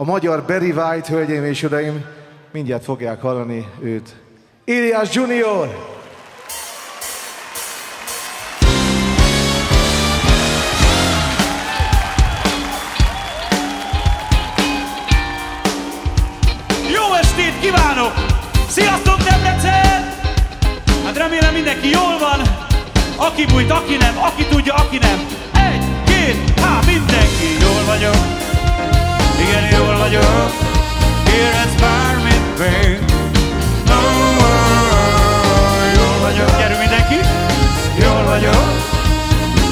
a magyar Barry White, hölgyeim és uraim, mindjárt fogják hallani őt. Ilias Junior! Jó estét kívánok! Sziasztok Debrecen! Hát remélem mindenki jól van. Aki bújt, aki nem, aki tudja, aki nem. Egy, két, há, mindenki jól vagyok. Igen, jól vagyok. Érez bármit még. Oh, oh, jól vagyok. Gyerünk mindenki. Jól.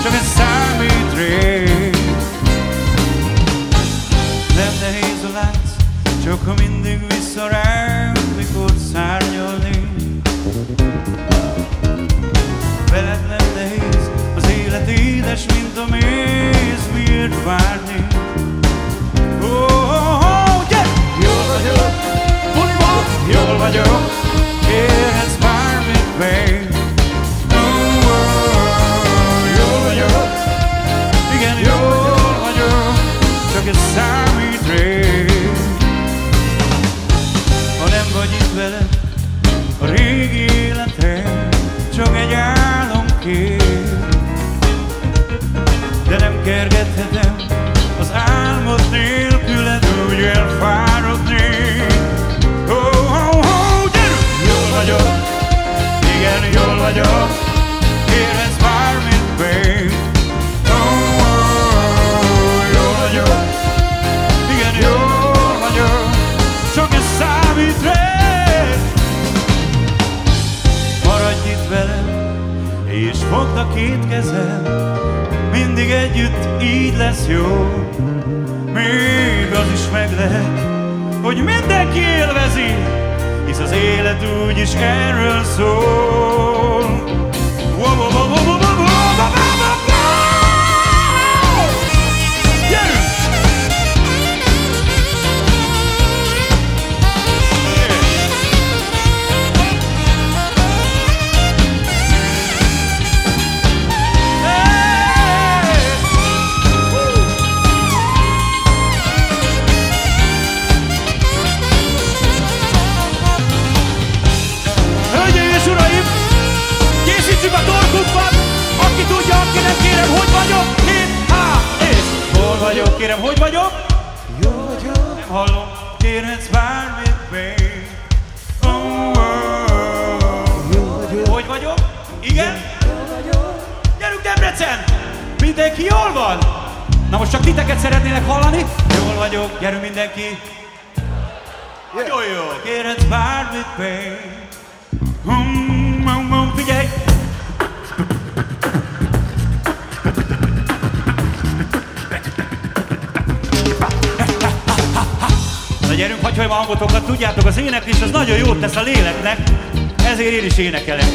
Csak ez számít. Nem nehéz a csak mindig visszarám, mikor szárnyalni. Veled nem nehéz, az élet édes, mint a méz, miért várni? veled, jó. Még az is meg lehet, hogy mindenki élvezi, hisz az élet úgyis erről szól. Wow, wow, hogy vagyok? Jó vagyok! Hallom, kérhetsz bármit még. Oh, oh, oh. Jó vagyok! Hogy vagyok? Igen? Gyerünk Debrecen! Mindenki jól van? Na most csak titeket szeretnének hallani? Jól vagyok, gyerünk mindenki! Nagyon jó! Kérhetsz bármit még. Hum, Na gyerünk, hagyj a hangotokat, tudjátok, az éneklés az nagyon jót tesz a léleknek, ezért én is énekelek.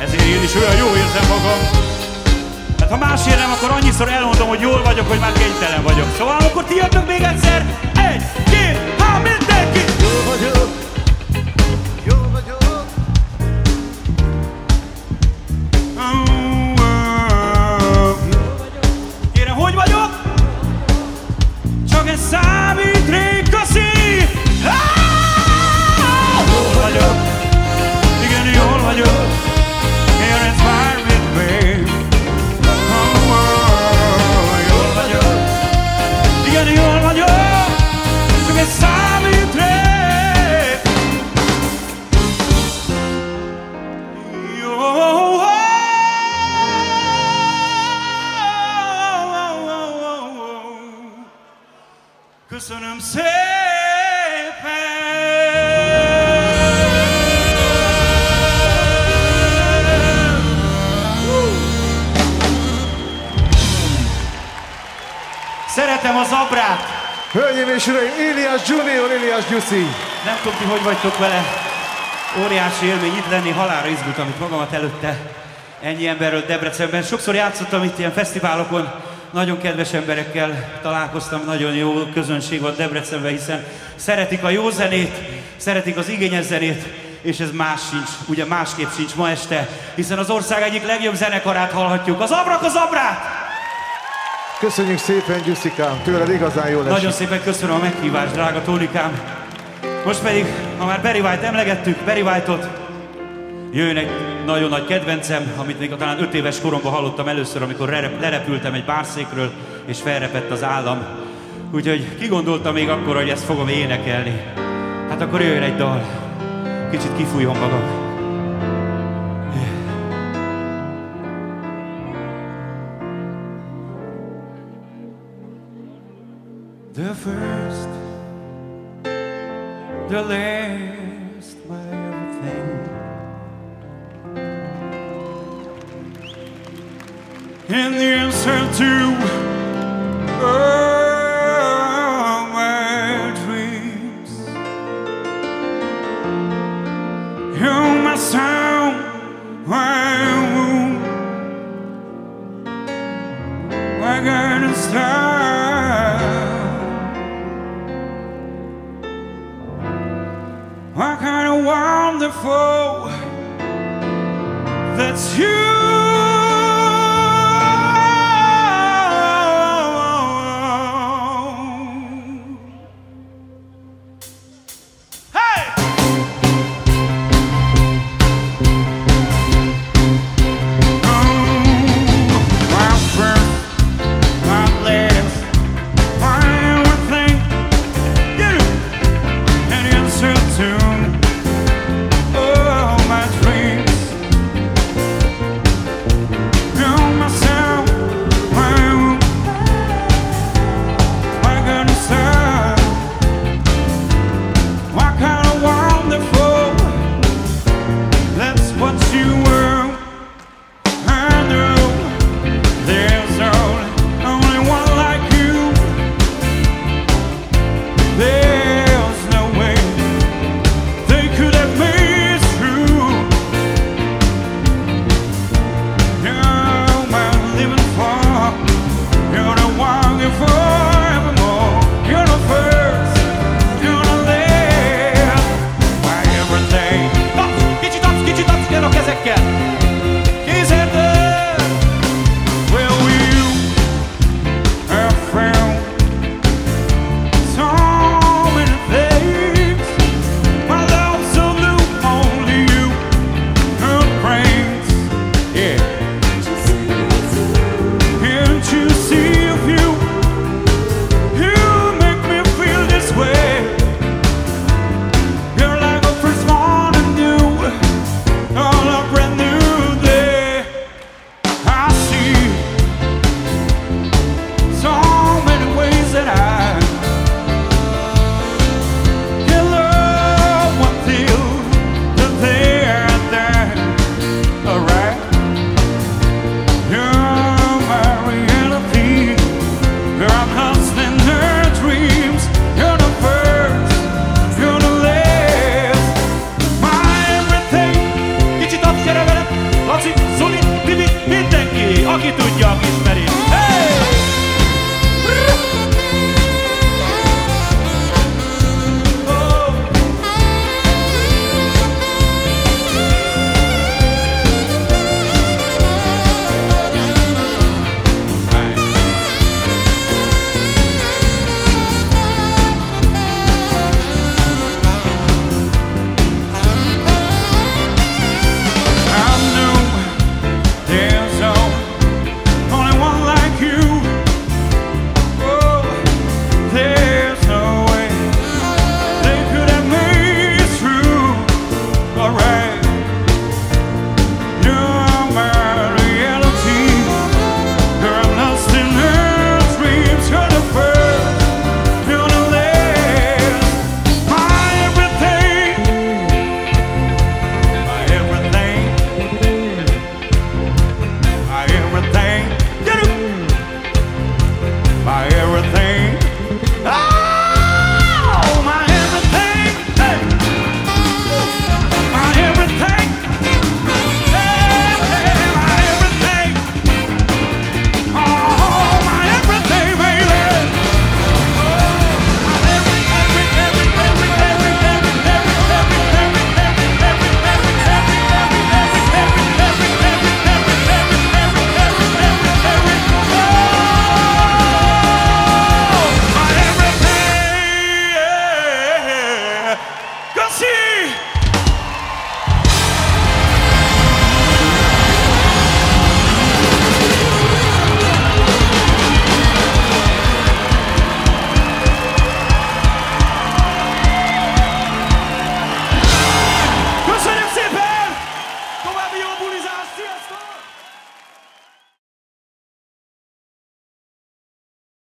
Ezért én is olyan jó érzem magam. Hát ha másért nem, akkor annyiszor elmondom, hogy jól vagyok, hogy már kénytelen vagyok. Szóval akkor ti jöttök még egyszer. Egy, Köszönöm szépen! Szeretem az abrát! Hölgyeim és uraim, Ilias Junior, Ilias Gyuszi! Nem tudom, ti hogy vagytok vele. Óriási élmény itt lenni, halára izgultam itt magamat előtte. Ennyi emberről Debrecenben. Sokszor játszottam itt ilyen fesztiválokon, nagyon kedves emberekkel találkoztam, nagyon jó közönség volt Debrecenben, hiszen szeretik a jó zenét, szeretik az igényes zenét, és ez más sincs, ugye másképp sincs ma este, hiszen az ország egyik legjobb zenekarát hallhatjuk, az Abrak az Abrát! Köszönjük szépen, Gyuszikám, tőled igazán jól esik. Nagyon szépen köszönöm a meghívást, drága Tónikám. Most pedig, ha már Barry White emlegettük, Barry White-ot, jöjjön egy nagyon nagy kedvencem, amit még talán öt éves koromban hallottam először, amikor lerepültem egy bárszékről, és felrepett az állam. Úgyhogy kigondoltam még akkor, hogy ezt fogom énekelni. Hát akkor jöjjön egy dal. Kicsit kifújom magam. The first, the last, And the answer to all my dreams. You're my sound, my womb. I gotta stop. What kind of wonderful that's you.